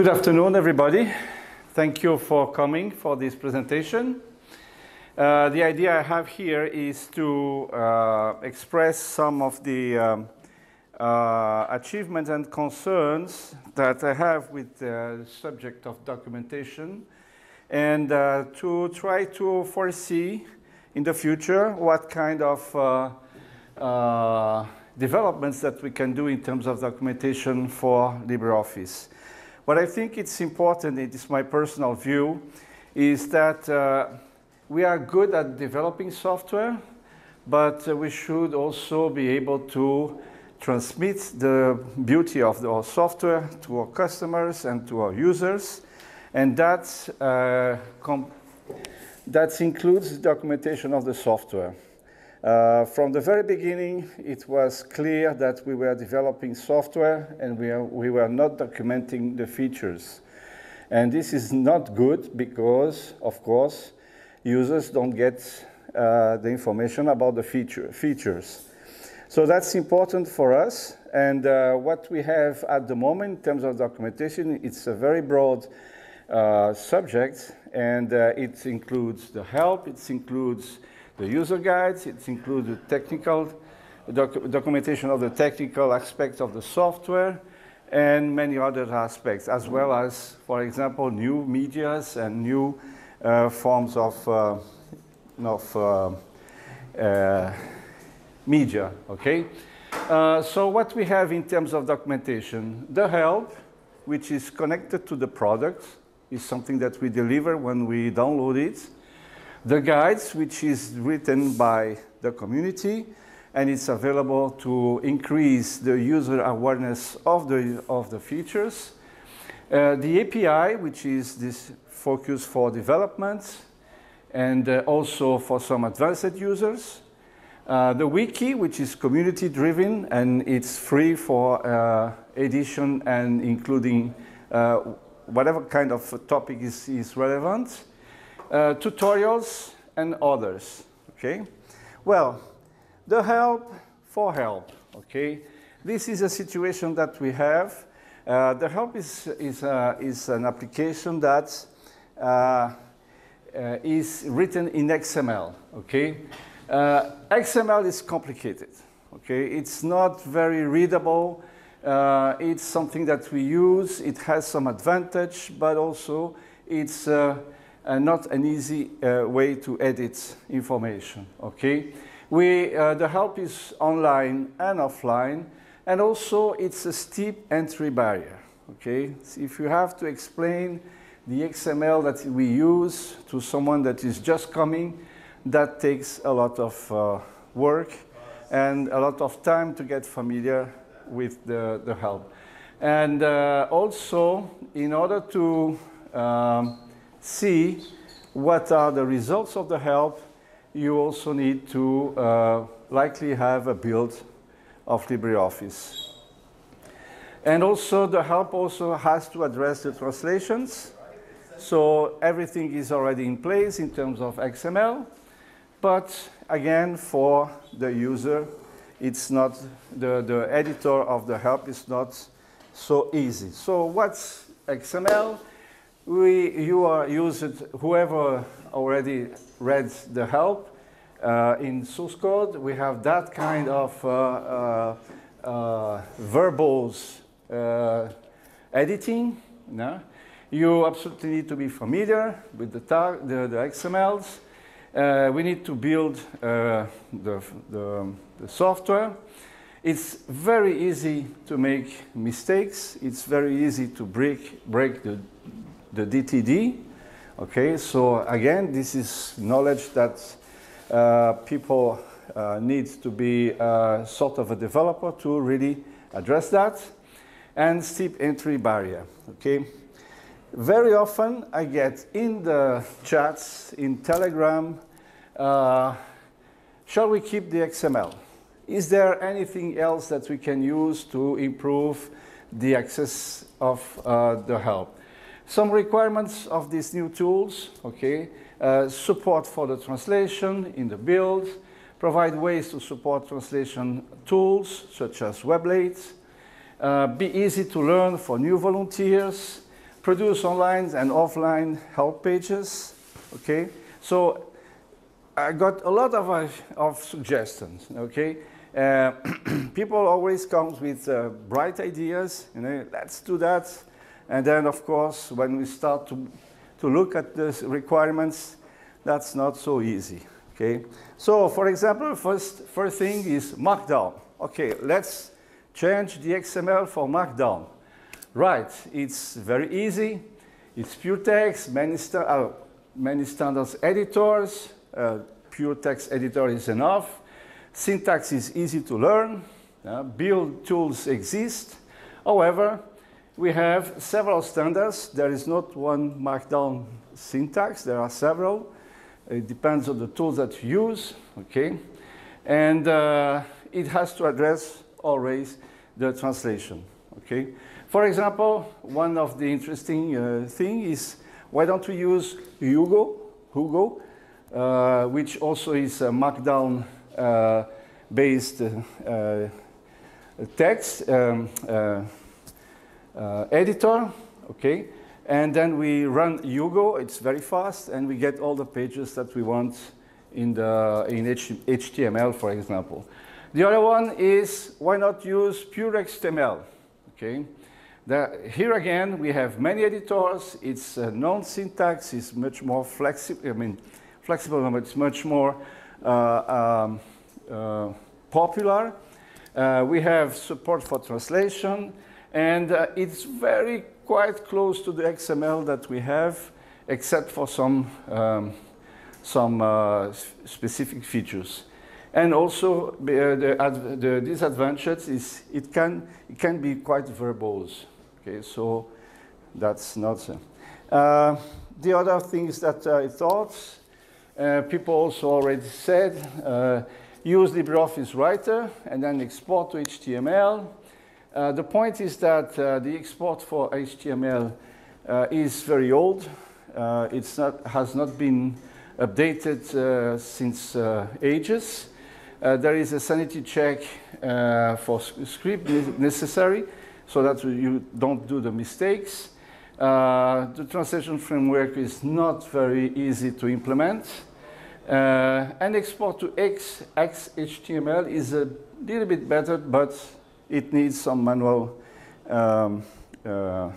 Good afternoon, everybody. Thank you for coming for this presentation. Uh, the idea I have here is to uh, express some of the um, uh, achievements and concerns that I have with the subject of documentation and uh, to try to foresee in the future what kind of uh, uh, developments that we can do in terms of documentation for LibreOffice. What I think it's important, it is my personal view, is that uh, we are good at developing software, but uh, we should also be able to transmit the beauty of our software to our customers and to our users. And that, uh, that includes documentation of the software. Uh, from the very beginning, it was clear that we were developing software and we, are, we were not documenting the features. And this is not good because, of course, users don't get uh, the information about the feature, features. So that's important for us. And uh, what we have at the moment in terms of documentation, it's a very broad uh, subject, and uh, it includes the help, it includes the user guides, it includes technical doc documentation of the technical aspects of the software, and many other aspects, as well as, for example, new medias and new uh, forms of, uh, of uh, uh media, okay? Uh, so what we have in terms of documentation, the help, which is connected to the product, is something that we deliver when we download it. The guides, which is written by the community, and it's available to increase the user awareness of the, of the features. Uh, the API, which is this focus for development and uh, also for some advanced users. Uh, the wiki, which is community driven and it's free for uh, edition and including uh, whatever kind of topic is, is relevant uh, tutorials, and others. Okay? Well, the help for help. Okay? This is a situation that we have. Uh, the help is, is, uh, is an application that uh, uh, is written in XML. Okay? Uh, XML is complicated. Okay? It's not very readable. it's something that we use. It has some advantage, but also it's uh, not an easy uh, way to edit information, okay? We, uh, the help is online and offline, and also it's a steep entry barrier, okay? If you have to explain the XML that we use to someone that is just coming, that takes a lot of uh, work and a lot of time to get familiar with the, the help. And uh, also, in order to um, see what are the results of the help, you also need to uh, likely have a build of LibreOffice. And also the help also has to address the translations. So everything is already in place in terms of XML. But again, for the user, it's not, the, the editor of the help is not so easy. So what's XML? We, you are used, whoever already read the help uh, in source code, we have that kind of uh, uh, uh verbose uh, editing. No? You absolutely need to be familiar with the, the, the XMLs. Uh, we need to build the, the, the software. It's very easy to make mistakes. It's very easy to break, break the, the DTD. Okay, so again, this is knowledge that uh, people uh, need to be uh, sort of a developer to really address that. And steep entry barrier, okay? Very often I get in the chats, in Telegram, uh, shall we keep the XML? Is there anything else that we can use to improve the access of uh, the help? Some requirements of these new tools, okay, uh, support for the translation in the build, provide ways to support translation tools such as Weblate, uh, be easy to learn for new volunteers, produce online and offline help pages. Okay, so I got a lot of, uh, of suggestions. Okay, uh, people always come with uh, bright ideas. You know, let's do that. And then, of course, when we start to, to look at the requirements, that's not so easy. Okay, so for example, first first thing is Markdown. Okay, let's change the XML for Markdown. Right, it's very easy. It's pure text, many, sta uh, many standards editors. Uh, pure text editor is enough. Syntax is easy to learn. Uh, build tools exist. However, we have several standards. There is not one markdown syntax. There are several. It depends on the tools that you use, okay? And uh, it has to address always the translation, okay? For example, one of the interesting uh, thing is why don't we use Hugo, Hugo, uh, which also is a Markdown uh, based uh, text um, uh, uh, editor, okay? And then we run Hugo, it's very fast, and we get all the pages that we want in, the, in HTML, for example. The other one is why not use pure XML, okay? The, here again, we have many editors. It's uh, non-syntax. It's much more flexible. I mean, flexible, but it's much more uh, um, uh, popular. Uh, we have support for translation, and uh, it's very quite close to the XML that we have, except for some um, some uh, specific features. And also, the, the disadvantage is it can, it can be quite verbose. Okay, so that's not. Uh, the other things that I thought, uh, people also already said, uh, use LibreOffice Writer and then export to HTML. Uh, the point is that uh, the export for HTML uh, is very old. it has not been updated since ages. there is a sanity check for script necessary so that you don't do the mistakes. Uh, the translation framework is not very easy to implement. Uh, and export to X, XHTML is a little bit better, but it needs some manual um, uh,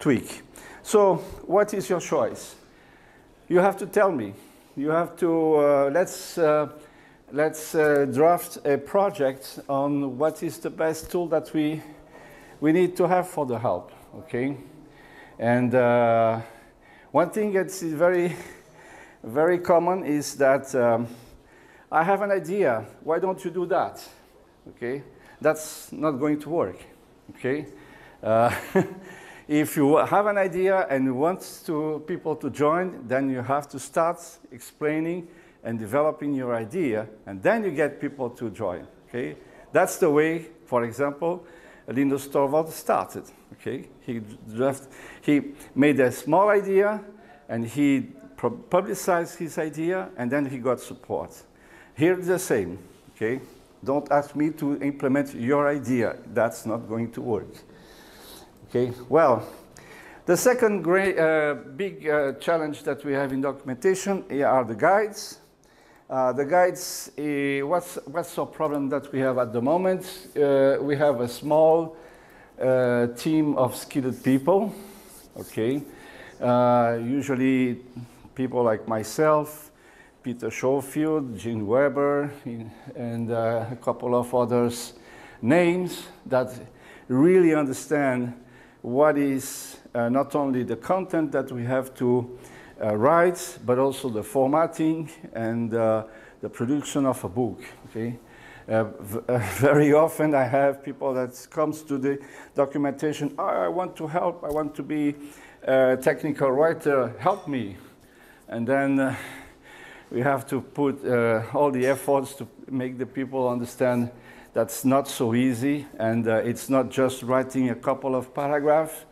tweak. So what is your choice? You have to tell me. You have to, uh, let's, uh, let's uh, draft a project on what is the best tool that we we need to have for the help, okay? And uh, one thing that's very, very common is that um, I have an idea, why don't you do that? Okay? That's not going to work, okay? Uh, if you have an idea and you want to, people to join, then you have to start explaining and developing your idea, and then you get people to join, okay? That's the way, for example, Linus Torvald started. Okay, he just he made a small idea, and he publicized his idea, and then he got support. Here the same. Okay, don't ask me to implement your idea. That's not going to work. Okay, well. The second great, uh, big uh, challenge that we have in documentation are the guides. Uh, the guides, uh, what's, what's the problem that we have at the moment? Uh, we have a small uh, team of skilled people, okay? Uh, usually people like myself, Peter Schofield, Jean Weber, and uh, a couple of others names that really understand what is not only the content that we have to uh, write, but also the formatting and uh, the production of a book. Okay, uh, very often I have people that comes to the documentation. Oh, I want to help. I want to be a technical writer. Help me, and then. We have to put uh, all the efforts to make the people understand that's not so easy, and uh, it's not just writing a couple of paragraphs,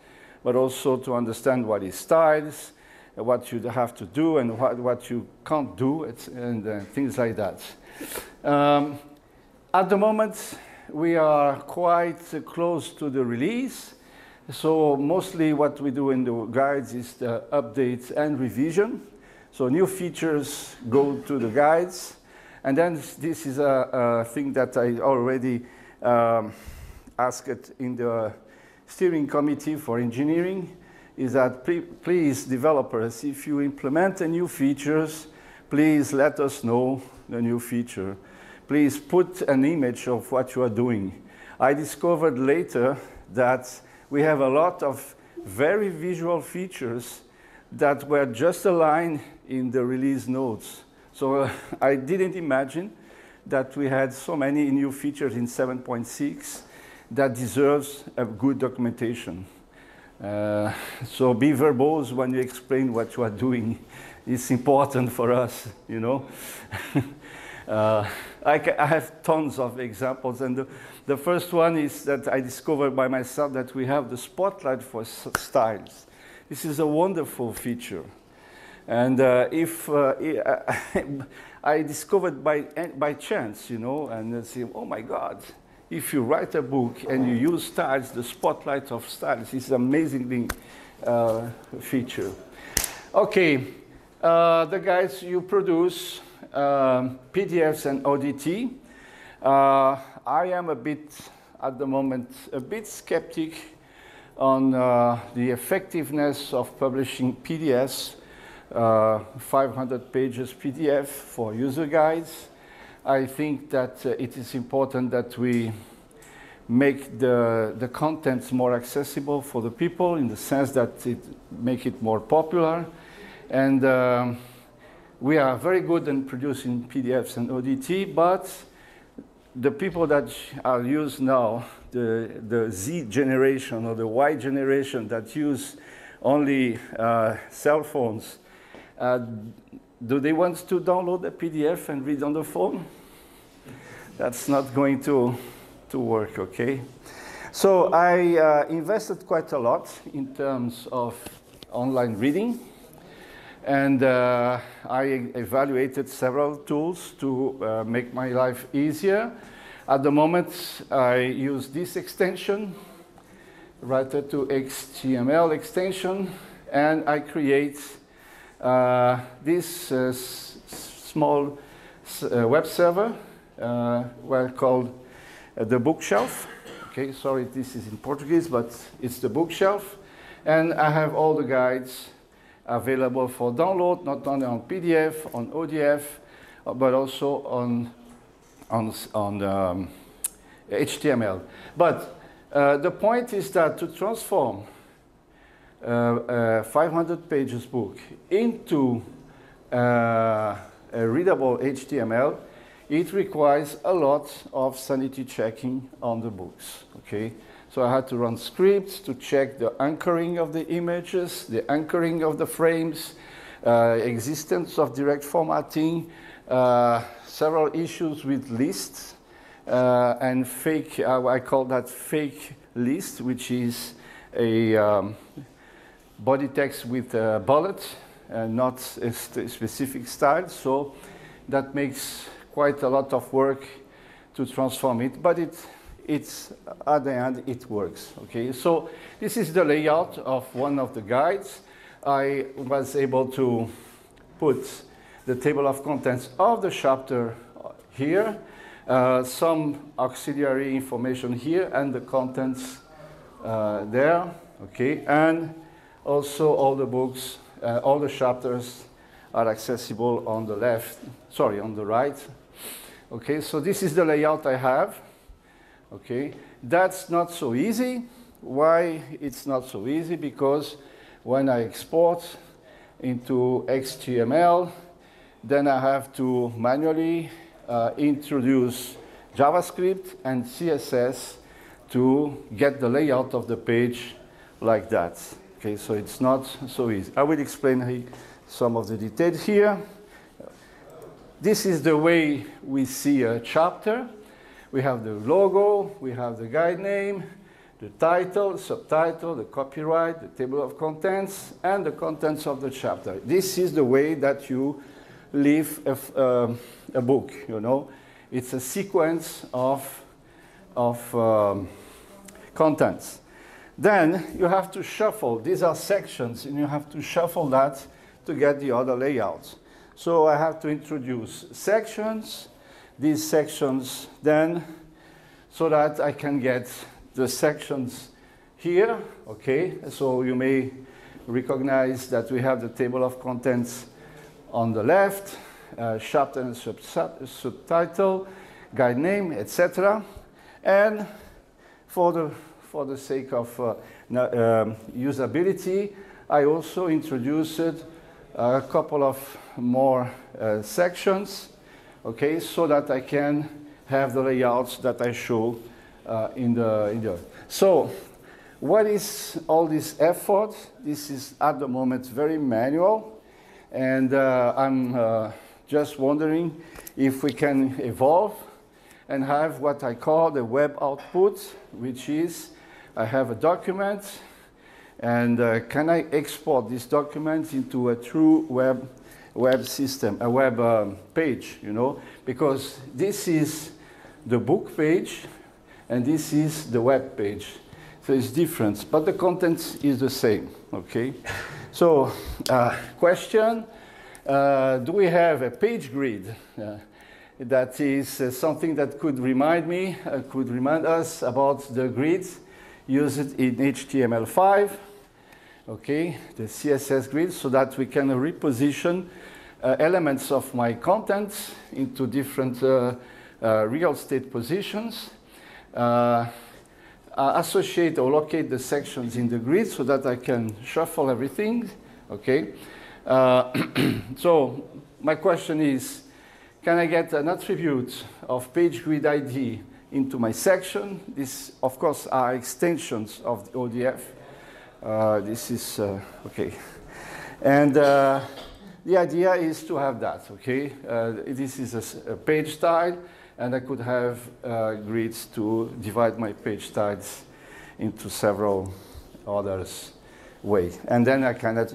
but also to understand what is styles, what you have to do and what, what you can't do, and uh, things like that. Um, at the moment, we are quite close to the release. So mostly what we do in the guides is the updates and revision. So new features go to the guides. And then this is a, a thing that I already um, asked in the steering committee for engineering is that please developers, if you implement a new features, please let us know the new feature. Please put an image of what you are doing. I discovered later that we have a lot of very visual features that were just aligned in the release notes. So I didn't imagine that we had so many new features in 7.6 that deserves a good documentation. Uh, so be verbose when you explain what you are doing. It's important for us, you know. uh, I, I, have tons of examples, and the, the, first one is that I discovered by myself that we have the spotlight for styles. This is a wonderful feature. And uh, if uh, I discovered by, by chance, you know, and I say, oh my God, if you write a book and you use styles, the spotlight of styles is an amazing uh, feature. Okay, uh, the guys you produce um, PDFs and ODT. Uh, I am a bit, at the moment, a bit skeptic on uh, the effectiveness of publishing PDFs, uh, 500 pages PDF for user guides. I think that uh, it is important that we make the, the contents more accessible for the people in the sense that it make it more popular. And um, we are very good in producing PDFs and ODT, but the people that are used now, the, the Z generation or the Y generation that use only uh, cell phones, uh, do they want to download a PDF and read on the phone? That's not going to, to work, okay? So I uh, invested quite a lot in terms of online reading. And uh, I evaluated several tools to uh, make my life easier. At the moment, I use this extension, writer to HTML extension, and I create this uh, small uh, web server uh, were called the bookshelf. Okay, sorry, this is in Portuguese, but it's the bookshelf. And I have all the guides available for download, not only on PDF, on ODF, uh, but also on, on, on um, HTML. But uh, the point is that to transform uh, 500 pages book into uh, a readable HTML, it requires a lot of sanity checking on the books, okay? So I had to run scripts to check the anchoring of the images, the anchoring of the frames, uh, existence of direct formatting, uh, several issues with lists, uh, and fake, uh, I call that fake list, which is a um, body text with a bullet, and not a specific style. So that makes quite a lot of work to transform it, but it, it's, at the end, it works, okay? So this is the layout of one of the guides. I was able to put the table of contents of the chapter here, uh, some auxiliary information here, and the contents uh, there, okay? And also all the books, uh, all the chapters are accessible on the left, sorry, on the right, Okay, so this is the layout I have. Okay, that's not so easy. Why it's not so easy? Because when I export into HTML, then I have to manually uh, introduce JavaScript and CSS to get the layout of the page like that. Okay, so it's not so easy. I will explain some of the details here. This is the way we see a chapter. We have the logo, we have the guide name, the title, subtitle, the copyright, the table of contents, and the contents of the chapter. This is the way that you leave a, uh, a book, you know. It's a sequence of, of um, contents. Then you have to shuffle. These are sections, and you have to shuffle that to get the other layouts. So I have to introduce sections, these sections then, so that I can get the sections here, okay? So you may recognize that we have the table of contents on the left, uh, chapter and sub subtitle, guide name, etc. And for the, for the sake of uh, um, usability, I also introduced a couple of more uh, sections, okay, so that I can have the layouts that I show uh, in, the, in the. So, what is all this effort? This is at the moment very manual, and uh, I'm uh, just wondering if we can evolve and have what I call the web output, which is I have a document and uh, can I export this document into a true web web system, a web um, page, you know, because this is the book page and this is the web page. So it's different, but the content is the same, okay? So, uh, question, uh, do we have a page grid? Uh, that is uh, something that could remind me, uh, could remind us about the grids used in HTML5 okay, the CSS grid so that we can reposition uh, elements of my content into different uh, uh, real estate positions, uh, associate or locate the sections in the grid so that I can shuffle everything, okay. Uh, so my question is, can I get an attribute of page grid ID into my section? These, of course, are extensions of the ODF. Uh, this is, uh, okay. And uh, the idea is to have that, okay? Uh, this is a, a, page style, and I could have uh, grids to divide my page styles into several others way. And then I can uh,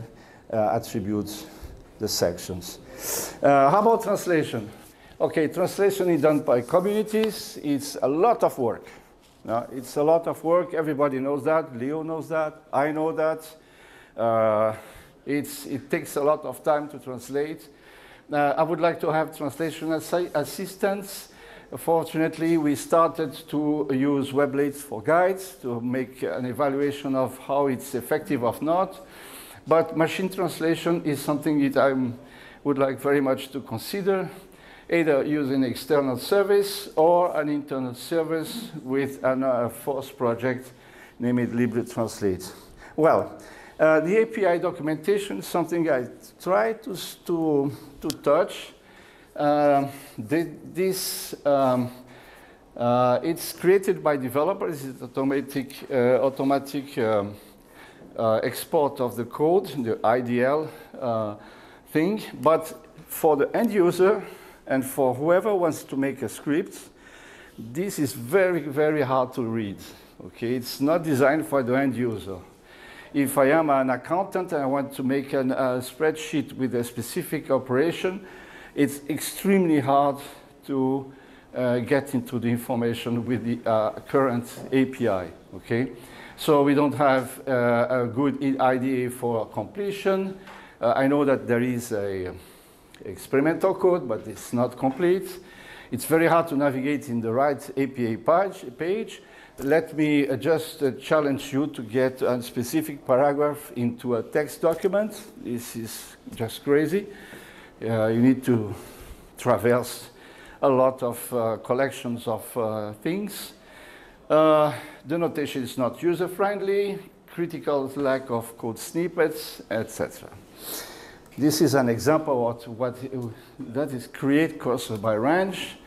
attribute the sections. how about translation? Okay, translation is done by communities. It's a lot of work. It's a lot of work. Everybody knows that. Leo knows that. I know that. Uh, it takes a lot of time to translate. Uh, I would like to have translation assi assistance. Fortunately, we started to use Weblate for guides to make an evaluation of how it's effective or not. But machine translation is something that I would like very much to consider either using external service or an internal service with a uh, FOSS project named LibreTranslate. Well, uh, the API documentation is something I try to, to, to touch. Uh, this, um, uh, it's created by developers. It's automatic, uh, automatic um, uh, export of the code, the IDL thing. But for the end user, and for whoever wants to make a script, this is very, very hard to read. Okay, it's not designed for the end user. If I am an accountant and I want to make an, a spreadsheet with a specific operation, it's extremely hard to uh, get into the information with the uh, current API. Okay, so we don't have uh, a good IDE for completion. Uh, I know that there is a experimental code, but it's not complete. It's very hard to navigate in the right APA page. Let me uh, just uh, challenge you to get a specific paragraph into a text document. This is just crazy. Uh, you need to traverse a lot of uh, collections of uh, things. Uh, the notation is not user-friendly, critical lack of code snippets, etc. This is an example of what that is create cursor by range.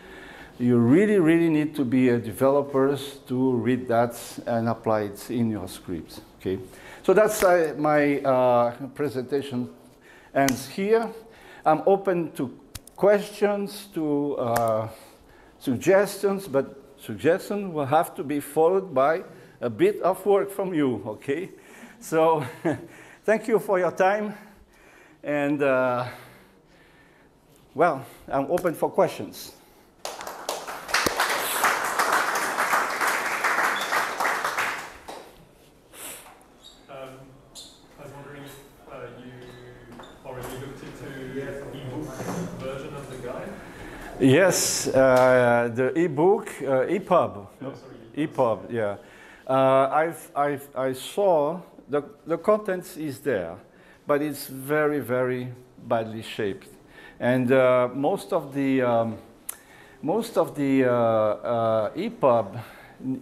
You really, really need to be a developer to read that and apply it in your script. Okay, so that's uh, my uh, presentation ends here. I'm open to questions, to uh, suggestions, but suggestion will have to be followed by a bit of work from you. Okay, so thank you for your time. And uh, well, I'm open for questions. Yes, uh, the ebook, uh, EPUB, no, EPUB, yeah. Uh, I've, I've, I saw the, the contents is there but it's very, very badly shaped. And uh, most of the, um, most of the uh, uh, EPUB,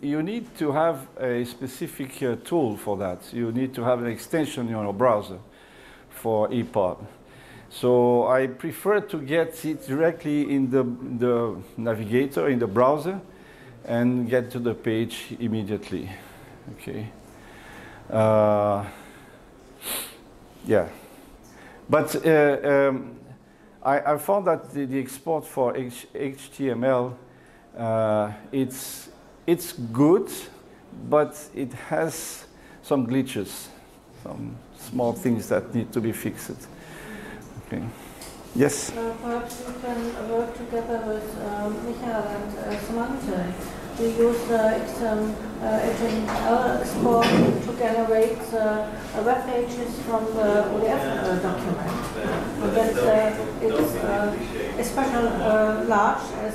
you need to have a specific uh, tool for that. You need to have an extension in your browser for EPUB. So I prefer to get it directly in the, the navigator, in the browser, and get to the page immediately. Okay. Yeah. But uh, um, I, I, found that the, the export for H HTML, uh, it's, it's good, but it has some glitches, some small things that need to be fixed. Okay. Yes? Uh, perhaps we can work together with uh, Michael and uh, Svante. We use uh, XML uh, export to generate uh, web pages from the ODF uh, document. But uh, it's uh, especially uh, large as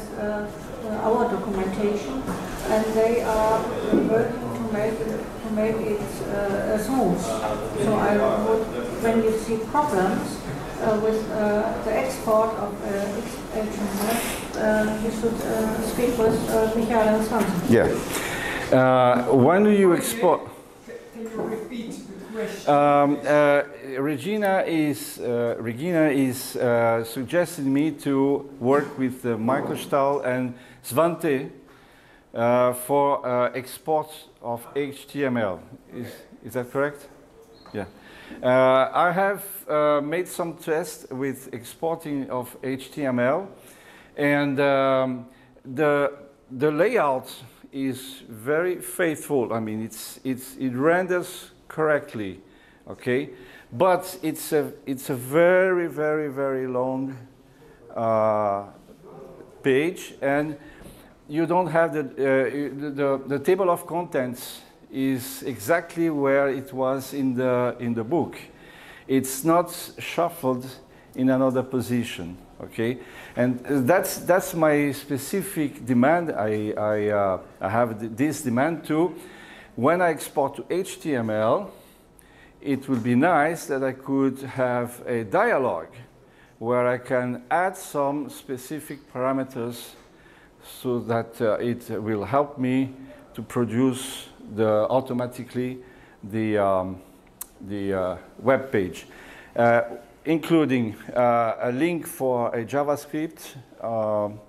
our documentation, and they are working to make it, to make it smooth. So I would, when you see problems, uh, with uh, the export of uh, XHML, you should speak with uh, Michael and Svante. Yeah. when do you export? Can you repeat the question? Um, uh, Regina is uh, Regina is uh, suggesting me to work with uh, Michael Stahl and Svante for export of HTML. Is is that correct? Yeah. Uh, I have uh, made some tests with exporting of HTML and um, the, the layout is very faithful. I mean, it's, it's, it renders correctly, okay? But it's a, it's a very, very, very long uh, page and you don't have the, uh, the, the, table of contents is exactly where it was in the, in the book. It's not shuffled in another position, okay? And that's, that's my specific demand. I, I, uh, I have this demand too. When I export to HTML, it would be nice that I could have a dialog where I can add some specific parameters so that uh, it will help me to produce the, automatically the, um, the uh, web page, uh, including uh, a link for a JavaScript um,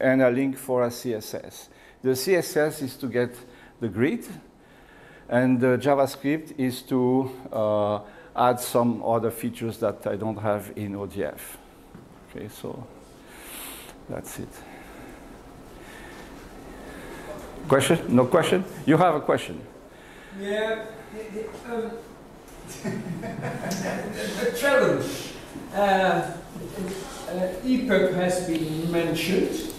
and a link for a CSS. The CSS is to get the grid, and the JavaScript is to uh, add some other features that I don't have in ODF. Okay, so that's it. Question? No question? You have a question. Yeah, um, challenge. Uh, uh, EPUB has been mentioned,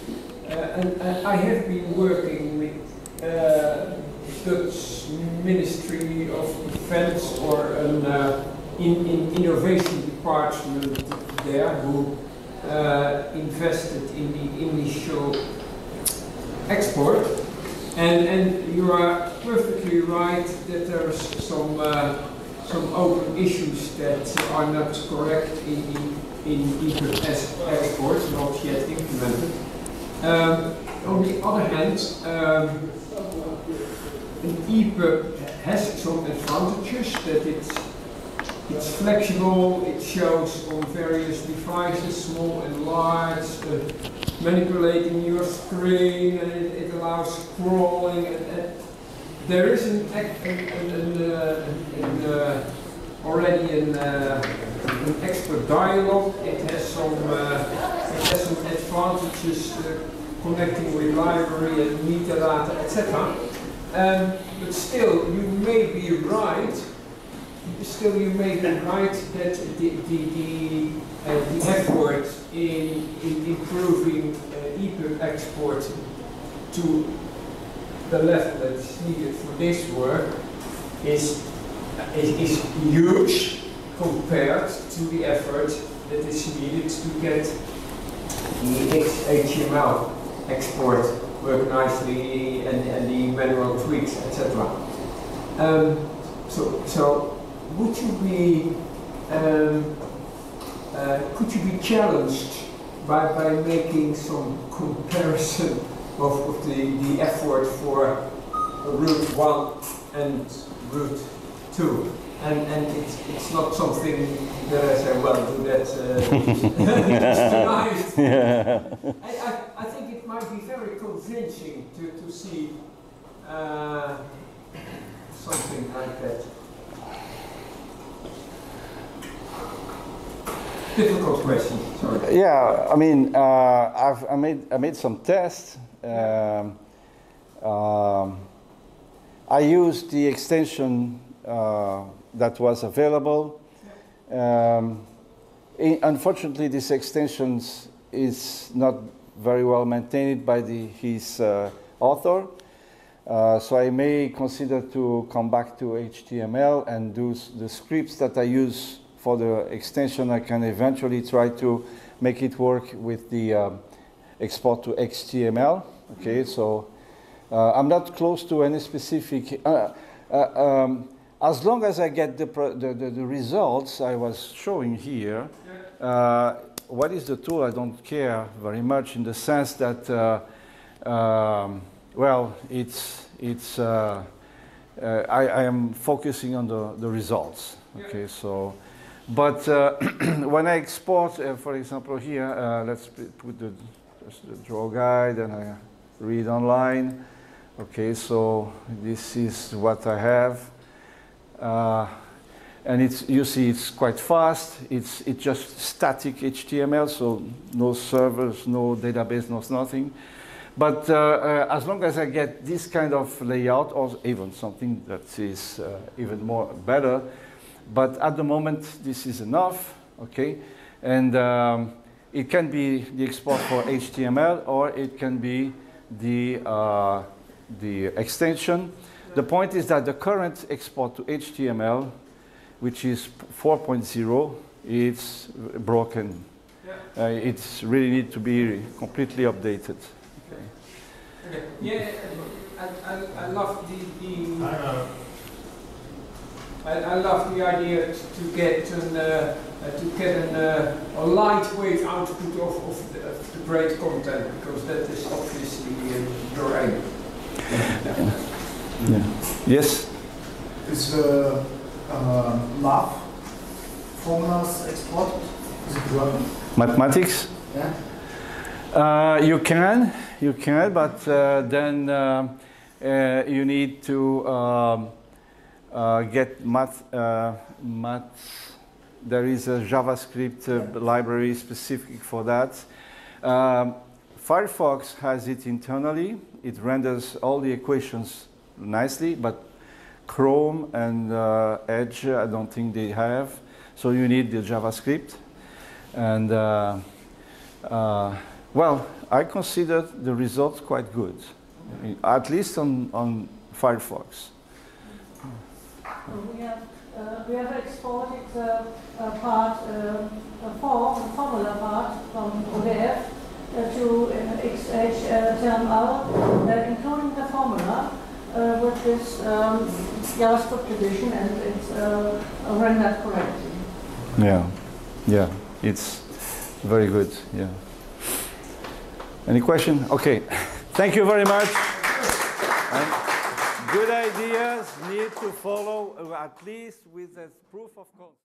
uh, and, I have been working with uh, Dutch Ministry of Defense or an uh, in, in innovation department there who uh, invested in the initial export and, and you are perfectly right that there is some, uh, some open issues that are not correct in, in, in exports, not yet implemented. Um, on the other hand, um, an EPUB has some advantages that it's it's flexible, it shows on various devices, small and large, uh, manipulating your screen, and it, it allows scrolling. And, and there is an, an, an, an already an, uh, an expert dialogue. It has some uh, it has some advantages uh, connecting with library and metadata, etc. Um, but still, you may be right still you may be right that the, the, the, uh, the effort in, in improving uh, EPUB export to the level that is needed for this work is, is, is huge compared to the effort that is needed to get the HTML export work nicely and, and the manual tweaks, etc. Um, so, so would you be, um, uh, could you be challenged by, by making some comparison of, of the, the effort for route 1 and route 2? And, and it's, it's not something that I say, well, do that uh, just tonight. I, I, I think it might be very convincing to, to see uh, something like that. Difficult question, sorry. Yeah, I mean, uh, I've I made I made some tests. Um, um, I used the extension uh, that was available. Um, i- unfortunately, this extension is not very well maintained by the, his uh, author. Uh, so I may consider to come back to HTML and do the scripts that I use for the extension. I can eventually try to make it work with the um, export to HTML. Okay, so uh, I'm not close to any specific. Uh, uh, um, as long as I get the, the, the, the results I was showing here, uh, what is the tool? I don't care very much in the sense that, uh, um, well, it's, it's, uh, uh, I, I am focusing on the, the results. Okay, so, but uh, when I export, uh, for example, here, uh, let's put the, the draw guide and I read online. Okay, so this is what I have. Uh, and it's, you see it's quite fast. It's, it's just static HTML, so no servers, no database, no nothing. But uh, uh, as long as I get this kind of layout, or even something that is uh, even more better, but at the moment this is enough, okay? And um, it can be the export for HTML, or it can be the, uh, the extension. The point is that the current export to HTML, which is 4.0, is broken. Yeah. Uh, it's really need to be completely updated. Okay. Yeah, I, I, I love the, the I, I love the idea to get an, uh, to get an, uh, a lightweight output of, of, the, of the great content because that is obviously uh, your aim. Yes? Is the uh, math formulas exported? Is it German? Mathematics? Yeah. Uh, you can, you can, but uh, then uh, uh, you need to um, uh, get math, uh, math. There is a JavaScript uh, library specific for that. Um, Firefox has it internally. It renders all the equations nicely, but Chrome and uh, Edge, I don't think they have. So you need the JavaScript. And uh, uh, well, I consider the results quite good, at least on, on Firefox. We have, uh, we have exported uh, a part, uh, a form, a formula part from ODF uh, to uh, uh, including the formula uh, with this um, JavaScript edition and it's uh, rendered correctly. Yeah, yeah, it's very good. Yeah. Any question? Okay. Thank you very much. Good ideas need to follow uh, at least with a proof of concept.